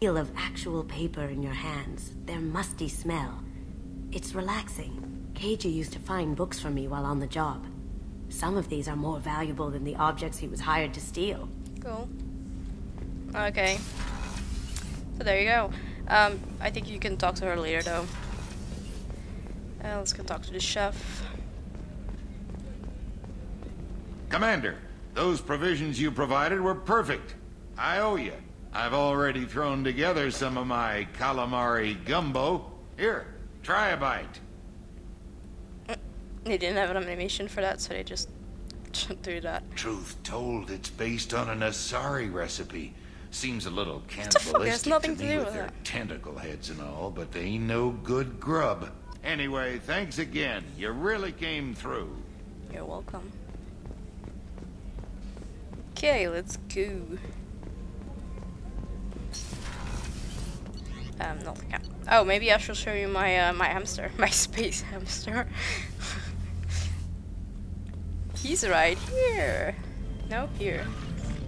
feel of actual paper in your hands, their musty smell. It's relaxing. Keiji used to find books for me while on the job. Some of these are more valuable than the objects he was hired to steal. Cool. Okay. So there you go. Um, I think you can talk to her later though. Uh, let's go talk to the chef. Commander, those provisions you provided were perfect. I owe you. I've already thrown together some of my calamari gumbo. Here, try a bite. Uh, they didn't have an animation for that, so they just do that. Truth told, it's based on an Asari recipe. Seems a little cannibalistic to to me do with with their that. tentacle heads and all, but they ain't no good grub. Anyway, thanks again. You really came through. You're welcome. Okay, let's go. Um, not the cat. Oh, maybe I should show you my uh, my hamster, my space hamster. He's right here. No, here.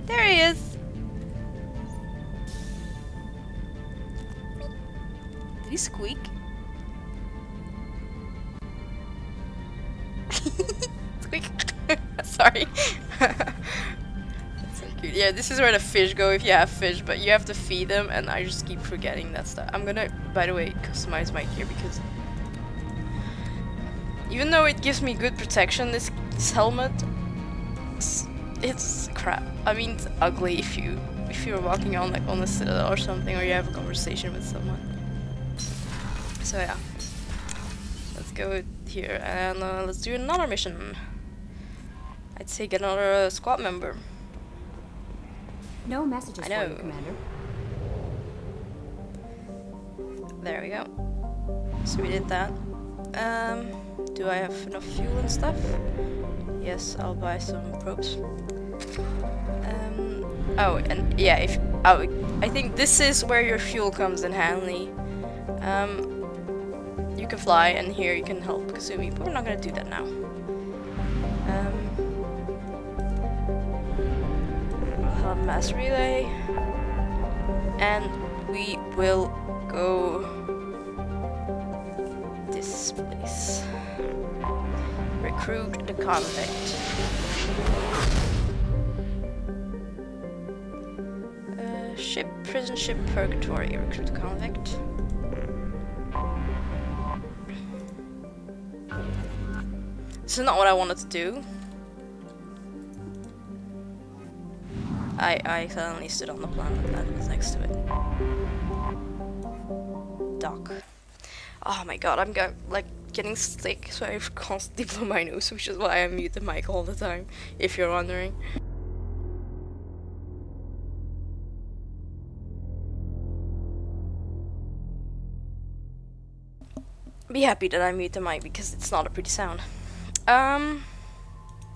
There he is. Did he squeak? Squeak. Sorry. Yeah, this is where the fish go if you have fish, but you have to feed them, and I just keep forgetting that stuff. I'm gonna, by the way, customize my gear because even though it gives me good protection, this, this helmet, it's, it's crap. I mean, it's ugly if you if you're walking on like on a citadel or something, or you have a conversation with someone. So yeah, let's go here and uh, let's do another mission. I'd say get another uh, squad member. No messages I for you. Commander. There we go. So we did that. Um, do I have enough fuel and stuff? Yes, I'll buy some probes. Um, oh, and yeah, if oh, I think this is where your fuel comes in handy. Um, you can fly, and here you can help Kasumi, but we're not gonna do that now. Mass relay, and we will go this place. Recruit the convict. Uh, ship, prison ship, purgatory. Recruit the convict. This is not what I wanted to do. I I suddenly stood on the planet that was next to it. Dock. Oh my god, I'm go- like getting sick, so I constantly blow my nose, which is why I mute the mic all the time, if you're wondering. Be happy that I mute the mic because it's not a pretty sound. Um,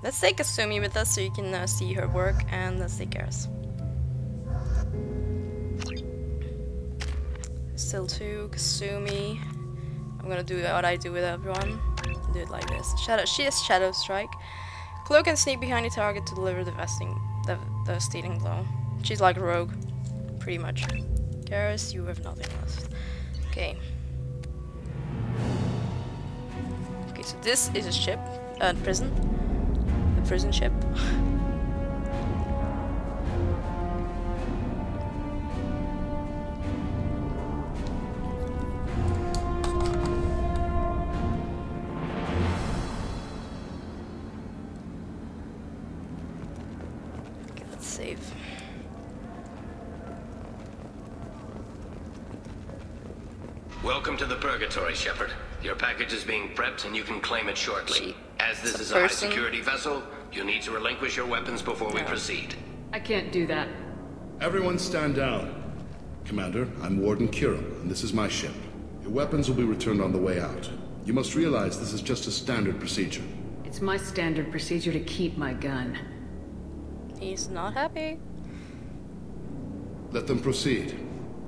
let's take Kasumi with us so you can uh, see her work, and let's take Garrus. Still two, Kasumi. I'm gonna do what I do with everyone. Do it like this. Shadow. She has Shadow Strike. Cloak and sneak behind the target to deliver the vesting, the the stealing blow. She's like a rogue, pretty much. Garrus, you have nothing left. Okay. Okay, so this is a ship, uh, prison. Prison ship. Let's save. Welcome to the Purgatory, Shepard. Your package is being prepped and you can claim it shortly. As this is a high security vessel, you need to relinquish your weapons before we proceed. I can't do that. Everyone stand down. Commander, I'm Warden Kira, and this is my ship. Your weapons will be returned on the way out. You must realize this is just a standard procedure. It's my standard procedure to keep my gun. He's not happy. Let them proceed.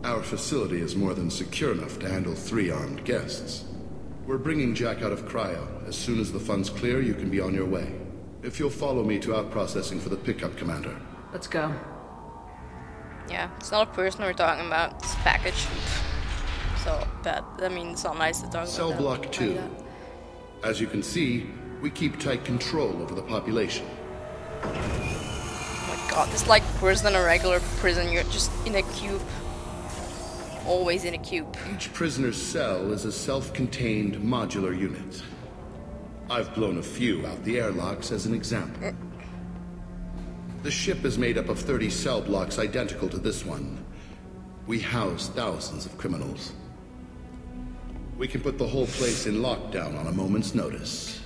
Our facility is more than secure enough to handle three armed guests. We're bringing Jack out of cryo. As soon as the funds clear, you can be on your way. If you'll follow me to out processing for the pickup, Commander. Let's go. Yeah, it's not a person we're talking about. It's a package. So bad. I mean, it's not nice to talk Cell about. that block like 2. that. As you can see, we keep tight control over the population. Oh my god, it's like worse than a regular prison. You're just in a cube. Always in a cube. Each prisoner's cell is a self-contained modular unit. I've blown a few out the airlocks as an example. The ship is made up of 30 cell blocks identical to this one. We house thousands of criminals. We can put the whole place in lockdown on a moment's notice.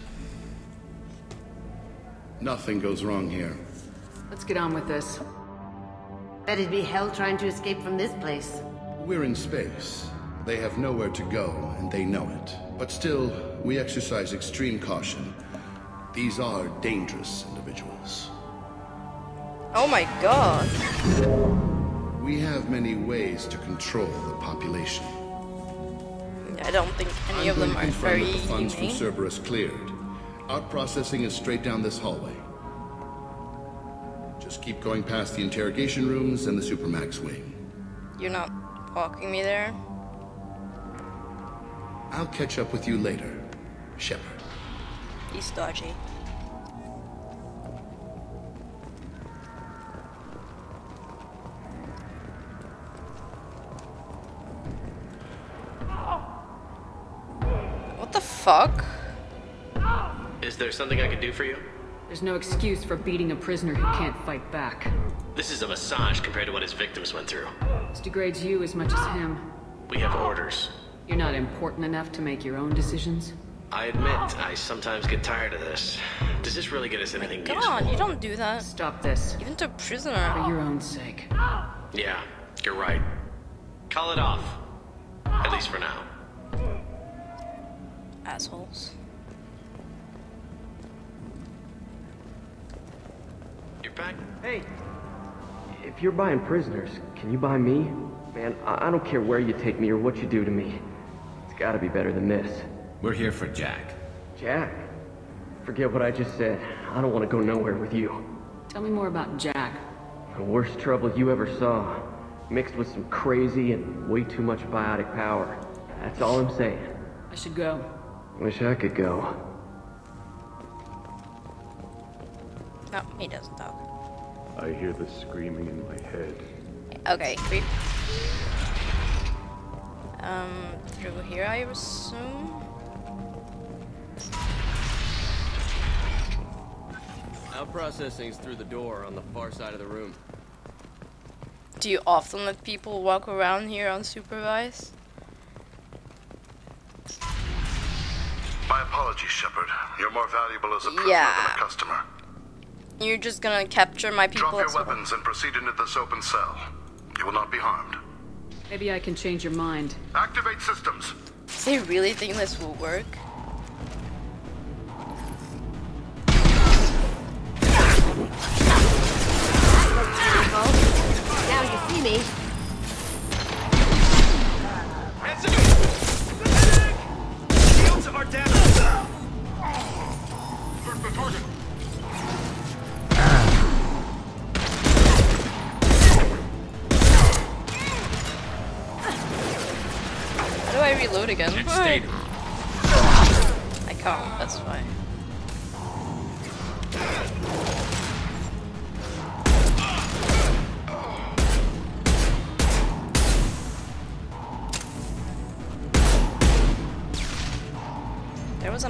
Nothing goes wrong here. Let's get on with this. Bet it'd be hell trying to escape from this place. We're in space. They have nowhere to go, and they know it. But still, we exercise extreme caution. These are dangerous individuals. Oh my god. We have many ways to control the population. I don't think any I'm of them are very that the funds from. Cerberus cleared. Out processing is straight down this hallway. Just keep going past the interrogation rooms and the Supermax wing. You're not walking me there? I'll catch up with you later, Shepard. He's dodgy. What the fuck? Is there something I can do for you? There's no excuse for beating a prisoner who can't fight back. This is a massage compared to what his victims went through. This degrades you as much as him. We have orders. You're not important enough to make your own decisions. I admit, I sometimes get tired of this. Does this really get us anything Come useful? on, you don't do that. Stop this. Even to a For your own sake. Yeah, you're right. Call it off. At least for now. Assholes. You're back? Hey, if you're buying prisoners, can you buy me? Man, I, I don't care where you take me or what you do to me. It's gotta be better than this. We're here for Jack. Jack, forget what I just said. I don't want to go nowhere with you. Tell me more about Jack. The worst trouble you ever saw, mixed with some crazy and way too much biotic power. That's all I'm saying. I should go. Wish I could go. No, he doesn't talk. I hear the screaming in my head. Okay, creep. Um, through here, I assume. Now processing's through the door on the far side of the room. Do you often let people walk around here unsupervised? My apologies, Shepard. You're more valuable as a prisoner Yeah. than a customer. You're just gonna capture my people Drop your as well. weapons and proceed into this open cell. You will not be harmed. Maybe I can change your mind. Activate systems. Do they really think this will work?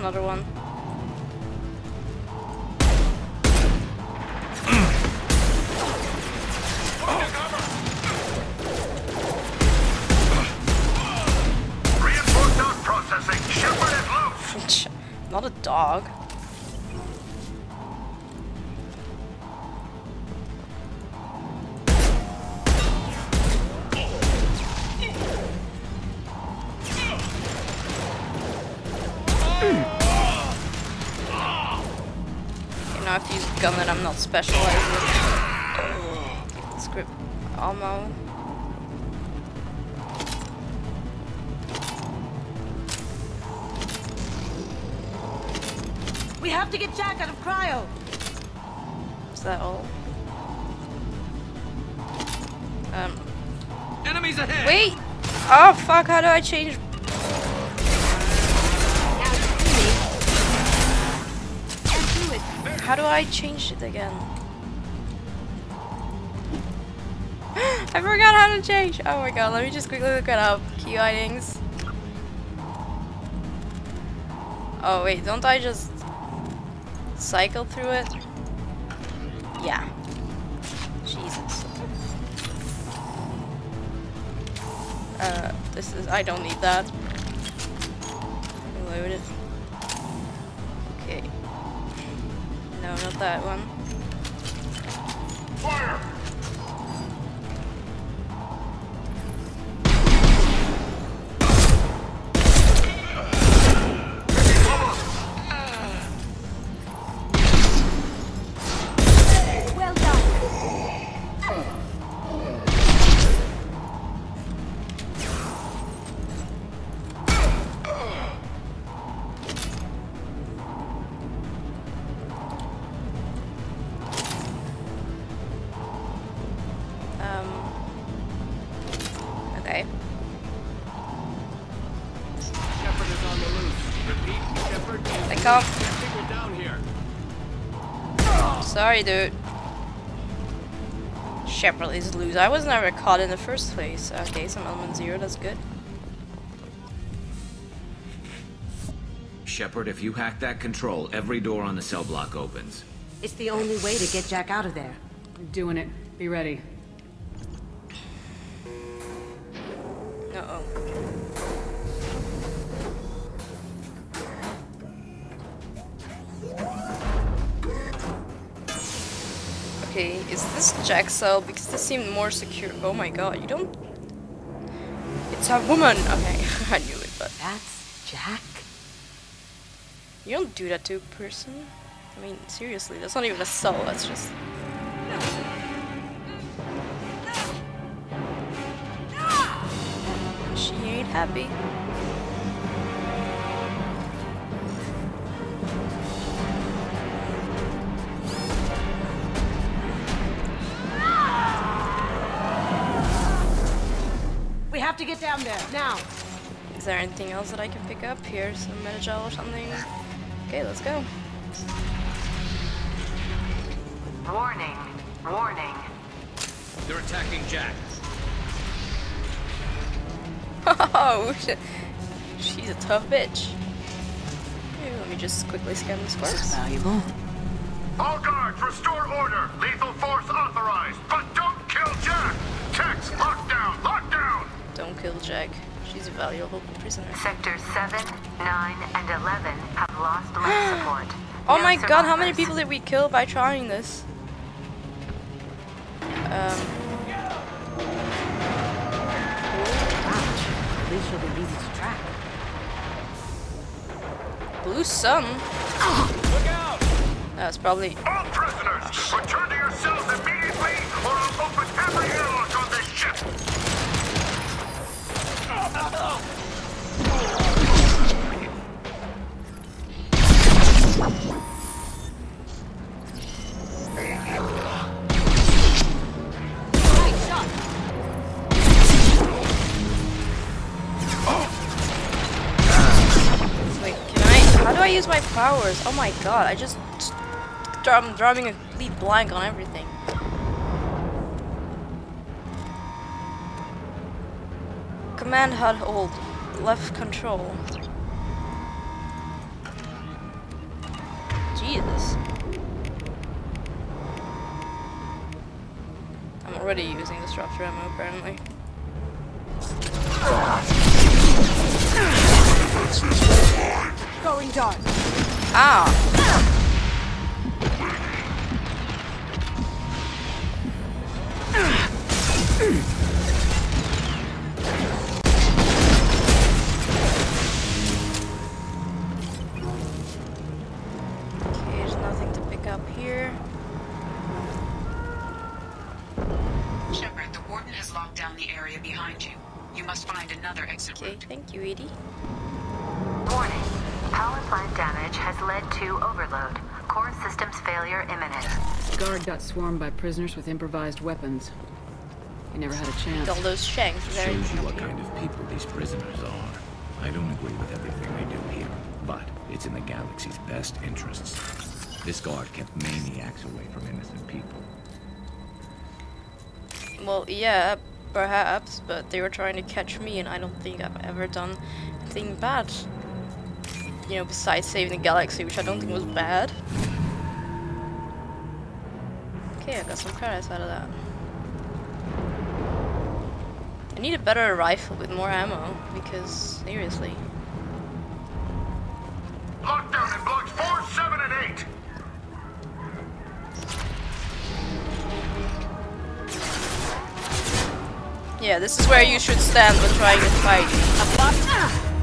Another one. Reinforced dog processing. Shepard is loose. Not a dog. Gun that specialized. Script ammo. We have to get Jack out of cryo. Is that all? Um, Enemies ahead! wait! Oh fuck, how do I change? How do I change it again? I forgot how to change! Oh my god, let me just quickly look it up. Key items. Oh wait, don't I just cycle through it? Yeah. Jesus. Uh, this is, I don't need that. Load it. Not that one. Fire! Sorry, dude. Shepard is loose. I was never caught in the first place. Okay, some element zero. That's good. Shepard, if you hack that control, every door on the cell block opens. It's the only way to get Jack out of there. We're doing it. Be ready. Okay, is this Jack cell? Because this seemed more secure. Oh my god, you don't. It's a woman! Okay, I knew it, but. That's Jack? You don't do that to a person. I mean, seriously, that's not even a cell, that's just. She ain't happy. Now. Is there anything else that I can pick up here? Some medi-gel or something? Okay, let's go. Warning. Warning. They're attacking Jack. Oh, shit. she's a tough bitch. Here, let me just quickly scan this corpse. Valuable. All guards, restore order. Lethal force Don't Jack. She's a valuable prisoner. Sectors 7, 9, and 11 have lost life support. Oh No my god, how many people did we kill by trying this? Um, At least be easy to track. blue sun? Look out! That's probably. All prisoners, return to your cells immediately, or I'll open every use my powers? Oh my god, I just. I'm drawing a complete blank on everything. Command HUD hold. Left control. Jesus. I'm already using disruptor ammo apparently. Going dark. Ah! Got swarmed by prisoners with improvised weapons. You never had a chance. All those shanks. Very Shows you what kind of people these prisoners are. I don't agree with everything they do here, but it's in the galaxy's best interests. This guard kept maniacs away from innocent people. Well, yeah, perhaps, but they were trying to catch me, and I don't think I've ever done anything bad. You know, besides saving the galaxy, which I don't think was bad. Okay, I got some credits out of that. I need a better rifle with more ammo, because, seriously. Lockdown in blocks 4, 7, and 8! Yeah, this is where you should stand when trying to fight. Ah!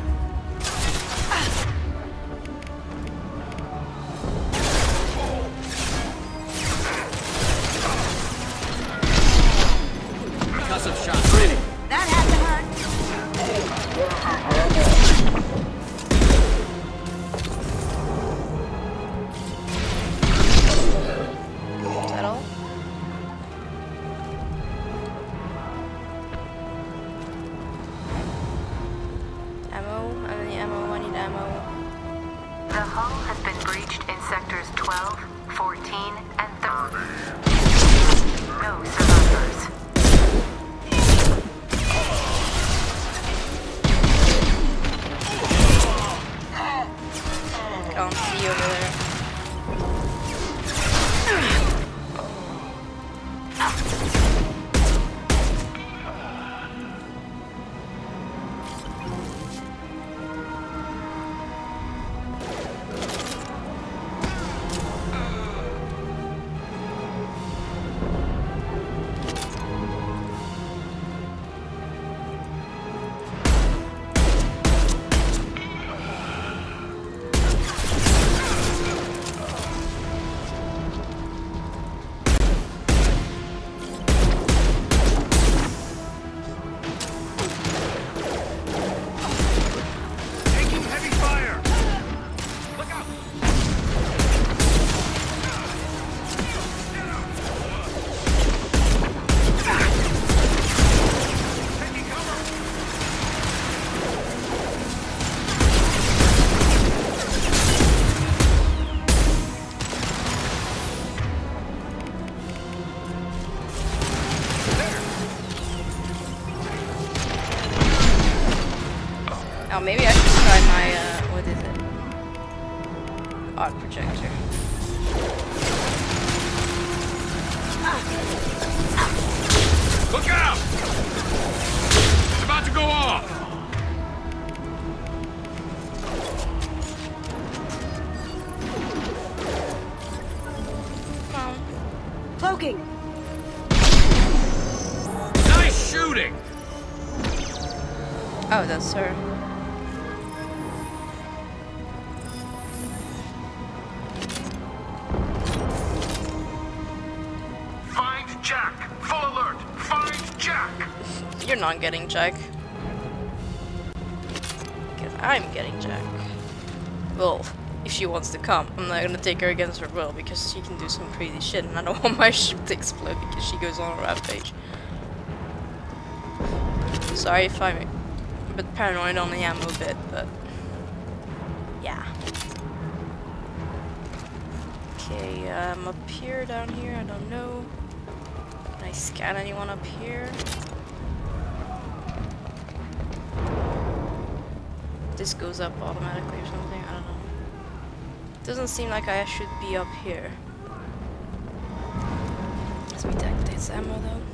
Her. Find Jack! Full alert! Find Jack! You're not getting Jack. Because I'm getting Jack. Well, if she wants to come, I'm not gonna take her against her will because she can do some crazy shit and I don't want my ship to explode because she goes on a rampage. Sorry if I'm a bit paranoid on the ammo bit, but yeah. Okay, um, up here, down here, I don't know. Can I scan anyone up here? This goes up automatically or something, I don't know. Doesn't seem like I should be up here. Let's me this ammo though.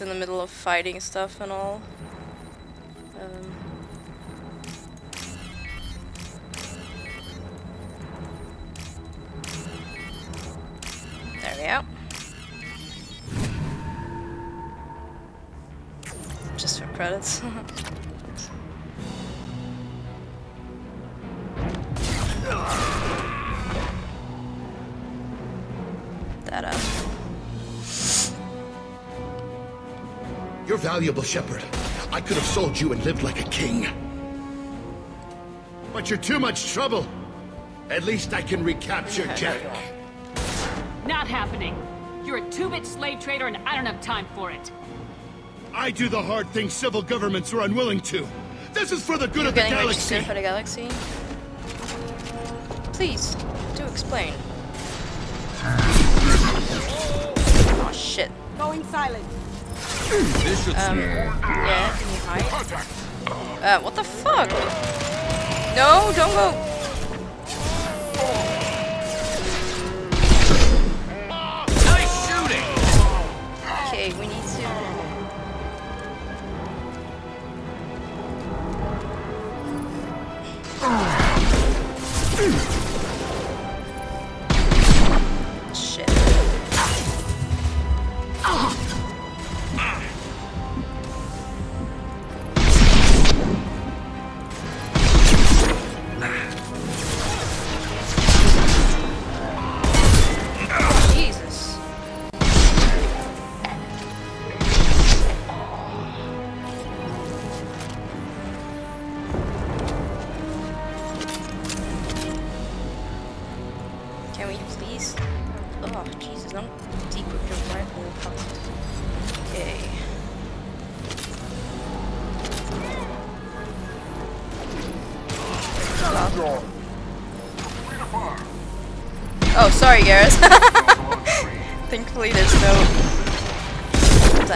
In the middle of fighting stuff and all. Um, there we go. Just for credits. valuable, Shepard. I could have sold you and lived like a king. But you're too much trouble. At least I can recapture Jack. Not happening. You're a two-bit slave trader and I don't have time for it. I do the hard things civil governments are unwilling to. This is for the good You're of the getting rich galaxy. for the galaxy? Please, do explain. Ah. Oh shit. Going silent. Um, yeah, can you hide? Uh, what the fuck? No, don't go.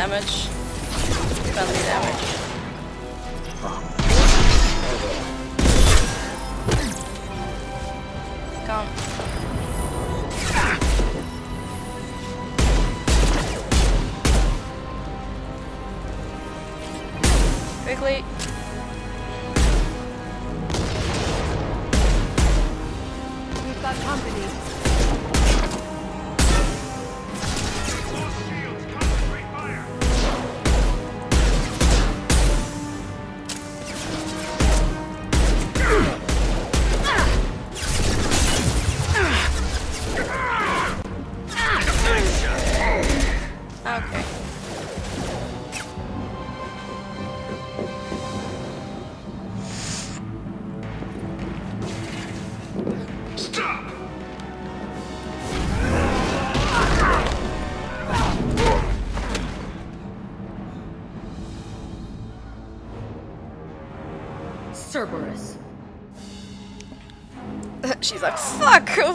Damage.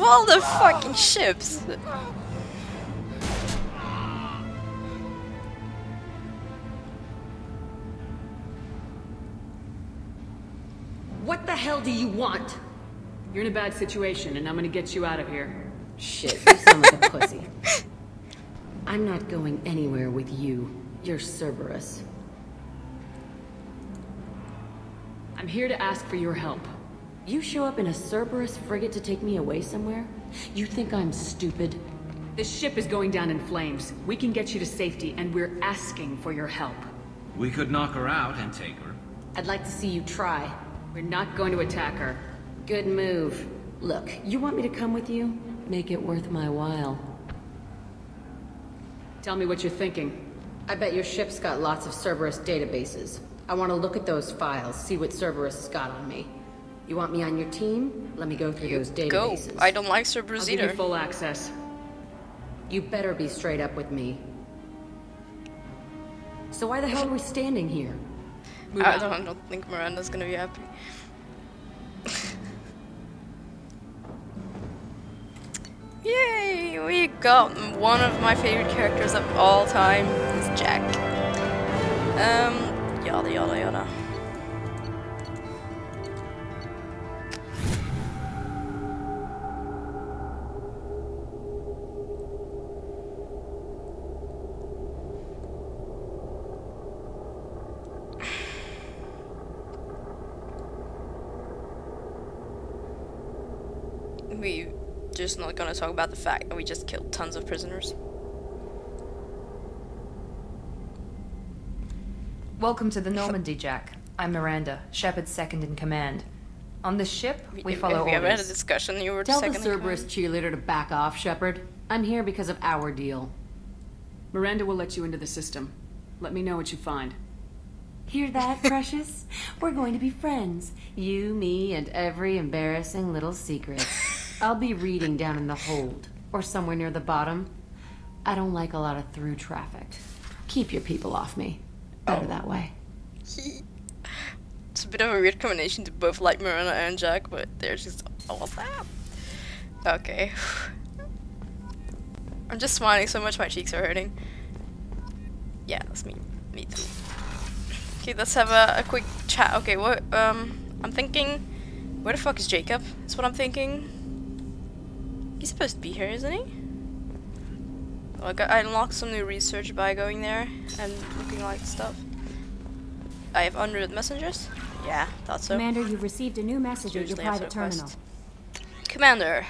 All the fucking ships. What the hell do you want? You're in a bad situation, and I'm gonna get you out of here. Shit, you sound like a pussy. I'm not going anywhere with you. You're Cerberus. I'm here to ask for your help. You show up in a Cerberus frigate to take me away somewhere? You think I'm stupid? This ship is going down in flames. We can get you to safety, and we're asking for your help. We could knock her out and take her. I'd like to see you try. We're not going to attack her. Good move. Look, you want me to come with you? Make it worth my while. Tell me what you're thinking. I bet your ship's got lots of Cerberus databases. I want to look at those files, see what Cerberus has got on me. You want me on your team? Let me go through those days. Go. I don't like Cerberus I'll give you full access. You better be straight up with me. So why the hell are we standing here? Move I don't, I don't think Miranda's gonna be happy. Yay! We got one of my favorite characters of all time. Is Jack. Um, yada yada yada. Just not gonna talk about the fact that we just killed tons of prisoners. Welcome to the Normandy, Jack. I'm Miranda, Shepard's second in command. On this ship, we if, follow if we ever had a discussion, you were Tell the second in Cerberus cheerleader to back off, Shepard. I'm here because of our deal. Miranda will let you into the system. Let me know what you find. Hear that, precious? We're going to be friends. You, me, and every embarrassing little secret. I'll be reading down in the hold, or somewhere near the bottom. I don't like a lot of through traffic. Keep your people off me. Better that way. It's a bit of a weird combination to both like Miranda and Jack, but they're just awesome. Okay. I'm just smiling so much my cheeks are hurting. Yeah, that's me. Me too. Okay, let's have a, a quick chat. Okay, what um I'm thinking where the fuck is Jacob? That's what I'm thinking. He's supposed to be here, isn't he? Like I unlocked some new research by going there and looking like stuff. I have 100 messengers. Yeah, thought so. Commander, you've received a new message at your private terminal. Commander,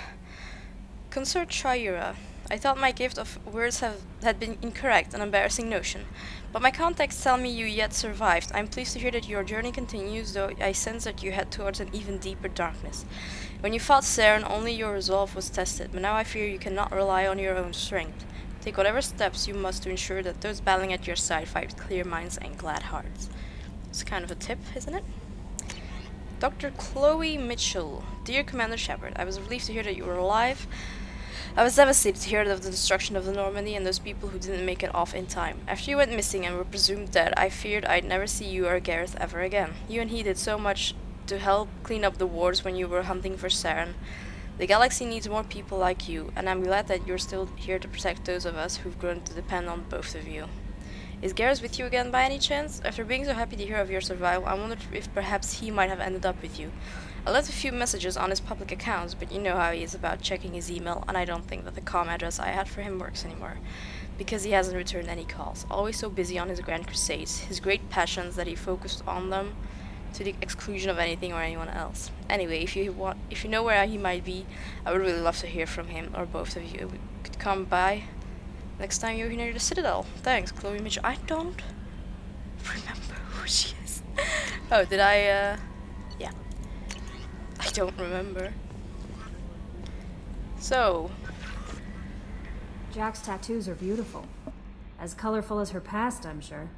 Consort Sha'ira, I thought my gift of words have had been incorrect, an embarrassing notion. But my contacts tell me you yet survived. I'm pleased to hear that your journey continues, though I sense that you head towards an even deeper darkness. When you fought Saren, only your resolve was tested, but now I fear you cannot rely on your own strength. Take whatever steps you must to ensure that those battling at your side fight with clear minds and glad hearts. It's kind of a tip, isn't it? Dr. Chloe Michel. Dear Commander Shepard, I was relieved to hear that you were alive. I was devastated to hear of the destruction of the Normandy and those people who didn't make it off in time. After you went missing and were presumed dead, I feared I'd never see you or Garrus ever again. You and he did so much to help clean up the wars when you were hunting for Saren. The galaxy needs more people like you, and I'm glad that you're still here to protect those of us who've grown to depend on both of you. Is Garrus with you again by any chance? After being so happy to hear of your survival, I wondered if perhaps he might have ended up with you. I left a few messages on his public accounts, but you know how he is about checking his email, and I don't think that the com address I had for him works anymore. Because he hasn't returned any calls. Always so busy on his grand crusades, his great passions that he focused on them to the exclusion of anything or anyone else. Anyway, if you want, if you know where he might be, I would really love to hear from him or both of you. Could come by next time you're near the Citadel. Thanks, Chloe Michel. I don't remember who she is. oh, did I? uh... Yeah. I don't remember. So, Jack's tattoos are beautiful. As colorful as her past, I'm sure.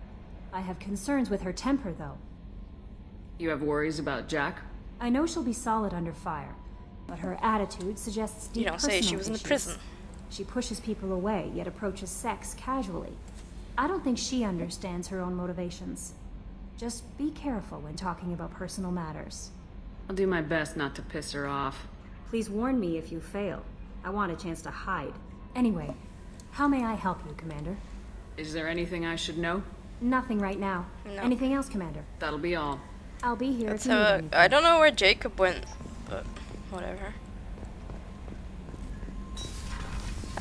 I have concerns with her temper, though. You have worries about Jack? I know she'll be solid under fire, but her attitude suggests deep You don't say she personal was in the issues. prison. She pushes people away, yet approaches sex casually. I don't think she understands her own motivations. Just be careful when talking about personal matters. I'll do my best not to piss her off. Please warn me if you fail. I want a chance to hide. Anyway, how may I help you, Commander? Is there anything I should know? Nothing right now. No. Anything else, Commander? That'll be all. I'll be here let's if you have a, I don't know where Jacob went, but whatever.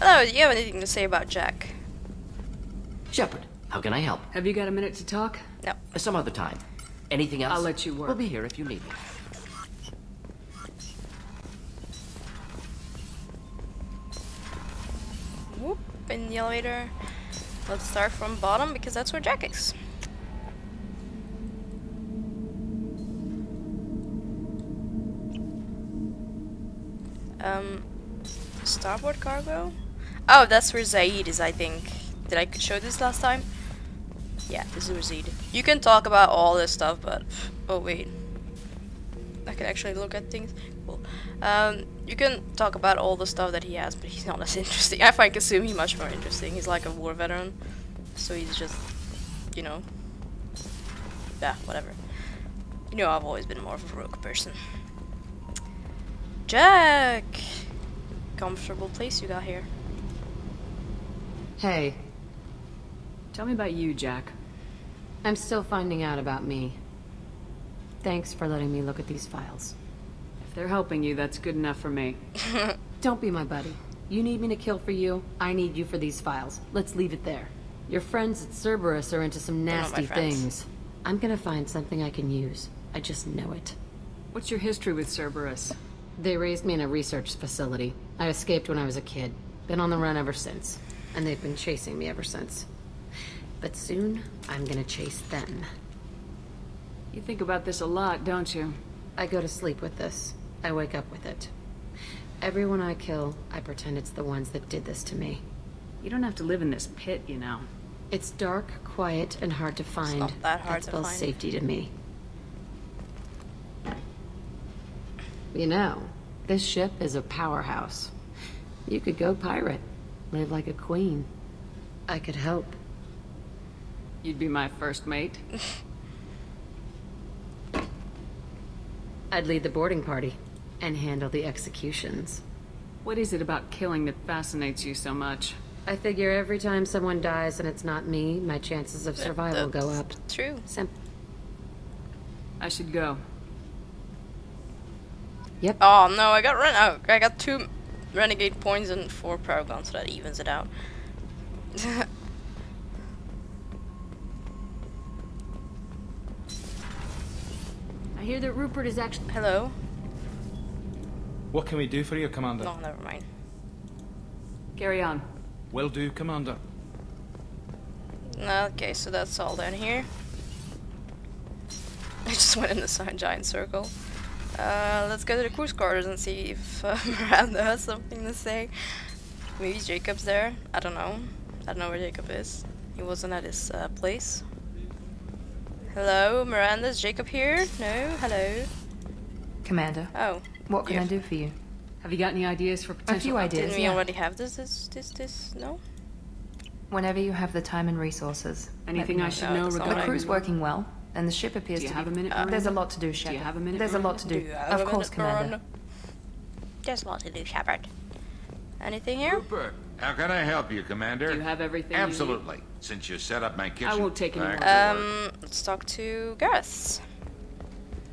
Hello, do you have anything to say about Jack? Shepard, how can I help? Have you got a minute to talk? No. Some other time. Anything else? I'll let you work. We'll be here if you need me. Whoop, in the elevator. Let's start from bottom because that's where Jack is. Um, starboard cargo? Oh, that's where Zaeed is, I think. Did I show this last time? Yeah, this is where Zaeed. You can talk about all this stuff, but oh wait, I can actually look at things. Cool. Um, you can talk about all the stuff that he has, but he's not as interesting. I find Kasumi much more interesting. He's like a war veteran, so he's just, you know, yeah, whatever. You know, I've always been more of a rogue person. Jack, comfortable place you got here. Hey, Tell me about you, Jack. I'm still finding out about me. Thanks for letting me look at these files. If they're helping you, that's good enough for me. Don't be my buddy. You need me to kill for you, I need you for these files. Let's leave it there. Your friends at Cerberus are into some They're not my nasty friends. things. I'm gonna find something I can use. I just know it. What's your history with Cerberus? They raised me in a research facility. I escaped when I was a kid. Been on the run ever since. And they've been chasing me ever since. But soon, I'm gonna chase them. You think about this a lot, don't you? I go to sleep with this. I wake up with it. Everyone I kill, I pretend it's the ones that did this to me. You don't have to live in this pit, you know. It's dark, quiet and hard to find. not that hard to spells find. safety to me. You know, this ship is a powerhouse. You could go pirate, live like a queen. I could help. You'd be my first mate. I'd lead the boarding party and handle the executions. What is it about killing that fascinates you so much? I figure every time someone dies and it's not me, my chances of survival go up. True. Sim- I should go. Yep. Oh no, I got ren- oh, I got two renegade points and four paragon, so that evens it out. I hear that Rupert is actually. Hello. What can we do for you, Commander? No, never mind. Carry on. Will do, Commander. Okay, so that's all down here. I just went in a si- giant circle. Uh, let's go to the cruise quarters and see if uh, Miranda has something to say. Maybe Jacob's there. I don't know. I don't know where Jacob is. He wasn't at his uh, place. Hello, Miranda. Is Jacob here? No. Hello. Commander. Oh. What can. I do for you? Have you got any ideas for potential? A few ideas. Didn't we yeah. already have this? This? This? This? No. Whenever you have the time and resources. Anything I should know that's not The crew's working well, and the ship appears Do you to have be. a minute, Uh, there's a lot to do, Shepard. Do you have a minute, There's a lot to do. Do you have of a course, minute, Commander. Miranda? There's a lot to do, Shepard. Anything here? Rupert, how can I help you, Commander? Do you have everything you need? Absolutely. Since you set up my kitchen. I won't take any more. work. Um, let's talk to Garrus.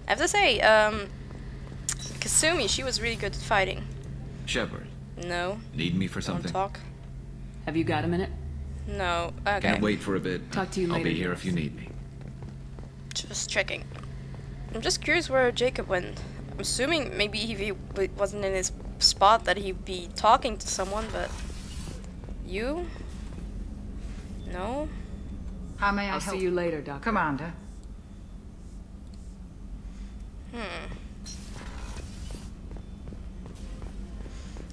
I have to say, um, Kasumi, she was really good at fighting. Shepard, No, need me for something? don't something? talk. Have you got a minute? No, okay. Can't wait for a bit. Talk to you later. I'll later, be here if you need me. Just checking. I'm just curious where Jacob went. I'm assuming maybe if he wasn't in his spot that he'd be talking to someone, but you? No? How may I I'll help see you later, Doctor. Commander. Hmm.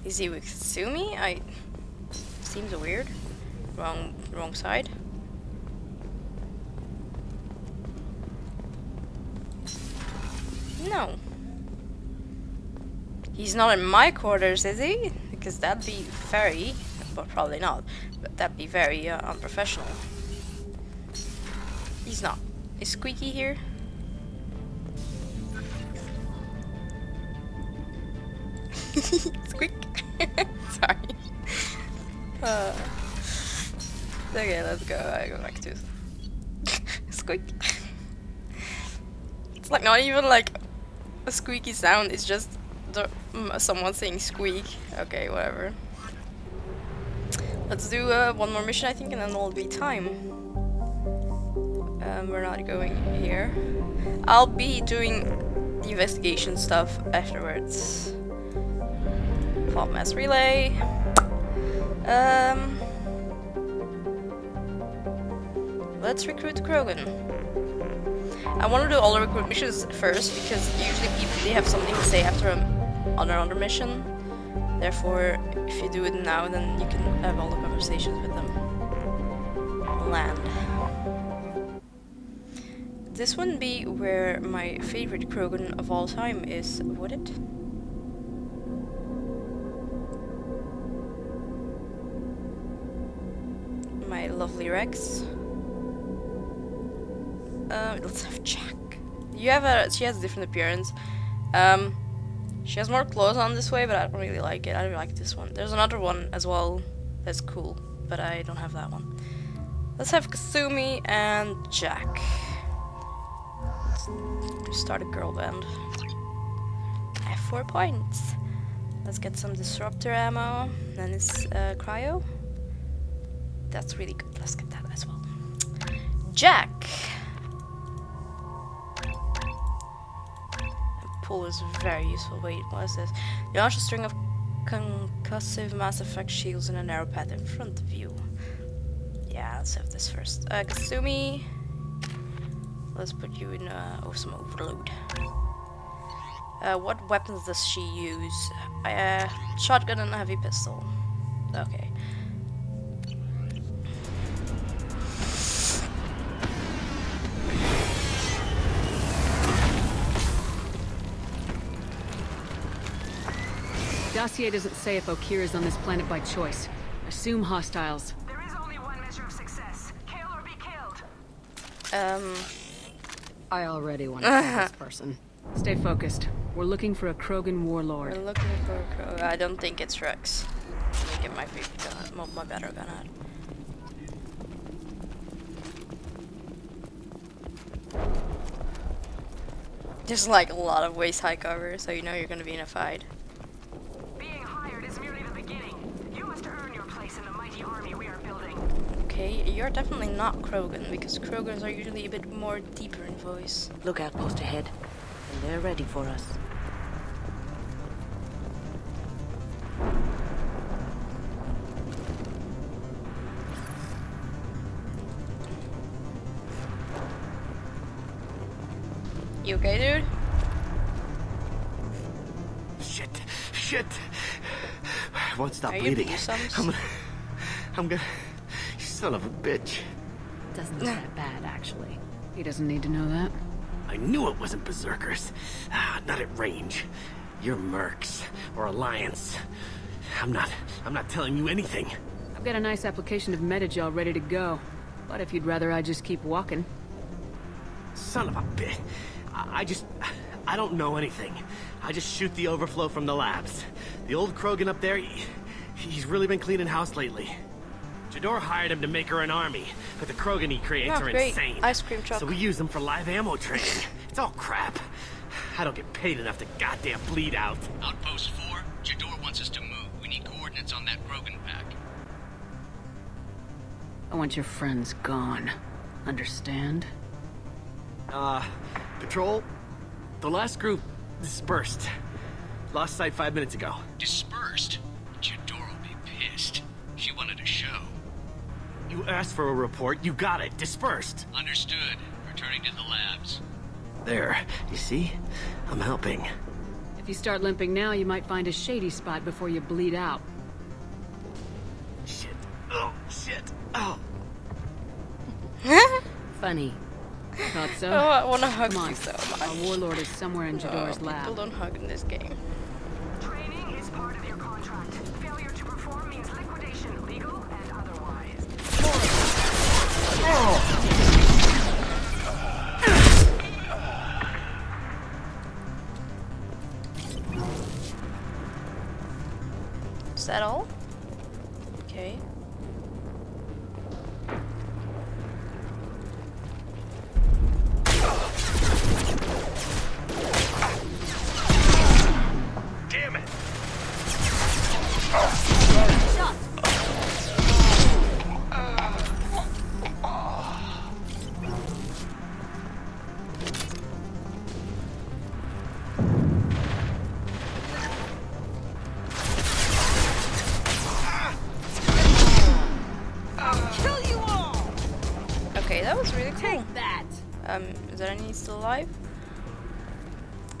Is he with Sumi? I seems weird. Wrong, wrong side. No. He's not in my quarters, is he? Because that'd be very, well, probably not, but that'd be very uh, unprofessional. He's not. Is Squeaky here? Squeak. Sorry. Uh, okay, let's go. I go back to squeak. It's like not even like a squeaky sound. It's just the, mm, someone saying squeak. Okay, whatever. Let's do uh, one more mission, I think, and then it'll be time. Um, we're not going here. I'll be doing the investigation stuff afterwards. Plot mass relay. Um, let's recruit Krogan. I want to do all the recruit missions first because usually people they have something to say after a, on another mission. Therefore, if you do it now, then you can have all the conversations with them. Land. This wouldn't be where my favorite Krogan of all time is, would it? My lovely Rex. Uh, let's have Jack. You have a. She has a different appearance. Um, she has more clothes on this way, but I don't really like it. I don't like this one. There's another one as well that's cool, but I don't have that one. Let's have Kasumi and Jack. Let's start a girl band. I have four points. Let's get some disruptor ammo. Then it's uh, cryo. That's really good. Let's get that as well. Jack. Pull is very useful. Wait, what is this? You launch a string of concussive mass effect shields in a narrow path in front of you. Yeah, let's have this first. Uh, Kasumi. Let's put you in uh, oh, some overload. Uh, what weapons does she use? Uh, shotgun and a heavy pistol. Okay. Dossier doesn't say if Okeer is on this planet by choice. Assume hostiles. There is only one measure of success. Kill or be killed. Um. I already want to kill this person. Stay focused. We're looking for a Krogan warlord. We're looking for a Krogan. I don't think it's Rex. Let me get might be gun, my, my better gun out. There's like a lot of waist high cover, so you know you're gonna be in a fight. Being hired is merely the beginning. You must earn your place in the mighty army we are building. Okay, you're definitely not Krogan, because Krogans are usually a bit more deeper in voice. Look out, post ahead. And they're ready for us. You okay, dude? Shit. Shit. I won't stop Are you bleeding. blue? I'm gonna. I'm gonna. You son of a bitch. Doesn't look that bad, actually. He doesn't need to know that. I knew it wasn't berserkers. Ah, not at range. You're mercs or alliance. I'm not. I'm not telling you anything. I've got a nice application of medi-gel ready to go. But if you'd rather I just keep walking. Son of a bitch. I, I just. I don't know anything. I just shoot the overflow from the labs. The old Krogan up there, he, he's really been cleaning house lately. Jedore hired him to make her an army, but the Krogan he creates Oh, are great. insane. Ice cream truck. So we use them for live ammo training. It's all crap. I don't get paid enough to goddamn bleed out. Outpost 4, Jedore wants us to move. We need coordinates on that Krogan pack. I want your friends gone. Understand? Uh, Patrol, the last group dispersed. Lost sight five minutes ago. Dispersed? You asked for a report, you got it. Dispersed. Understood. Returning to the labs. There, you see? I'm helping. If you start limping now, you might find a shady spot before you bleed out. Shit. Oh, shit. Oh. Huh? Funny. Thought so. Oh, I wanna hug Come you on. so much. Our warlord is somewhere in oh, Jedore's No, lab. People don't hug in this game.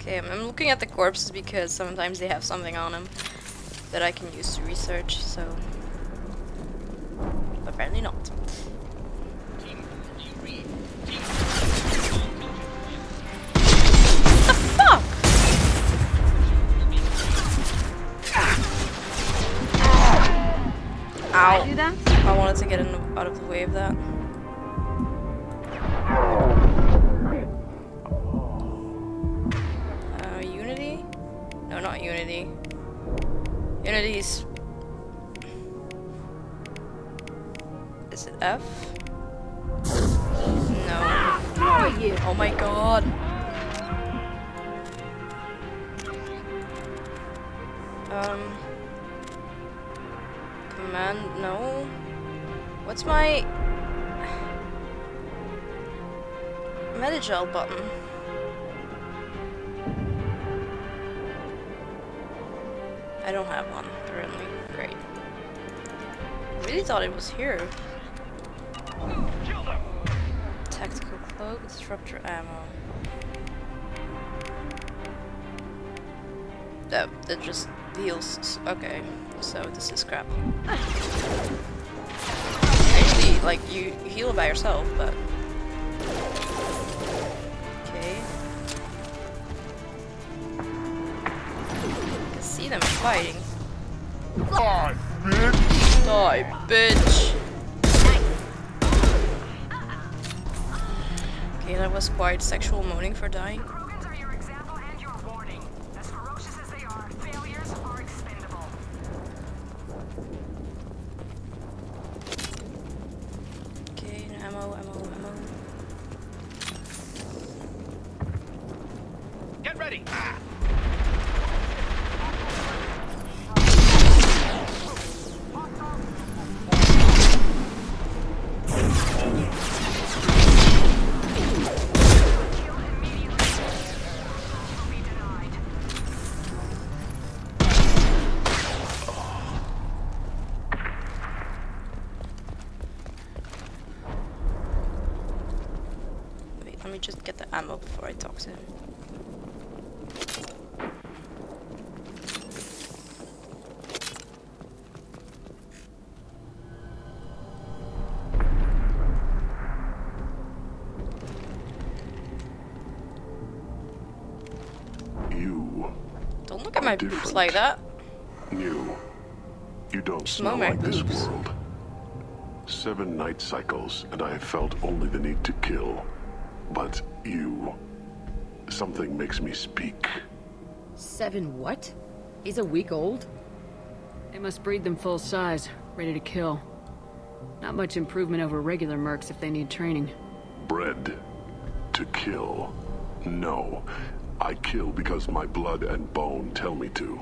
Okay, I'm, looking at the corpses because sometimes they have something on them that I can use to research, so... Um... Command, no. What's my... Medigel button? I don't have one, apparently. Great. I really thought it was here. Tactical cloak, disruptor ammo. That, that just heals. Okay, so this is crap. Actually, like, you, you heal by yourself, but... Okay. I can see them fighting. Die, bitch! Die, bitch! Okay, that was quite sexual moaning for dying. Ammo before I talk to him. You, Don't look at my boobs like that. new. You don't Smell like this world. Seven night cycles, and I have felt only the need to kill. But you. Something makes me speak. Seven what? He's a week old? They must breed them full size, ready to kill. Not much improvement over regular mercs if they need training. Bred to kill. No. I kill because my blood and bone tell me to.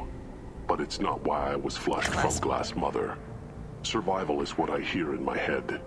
But it's not why I was flushed from Glass Mother. Survival is what I hear in my head.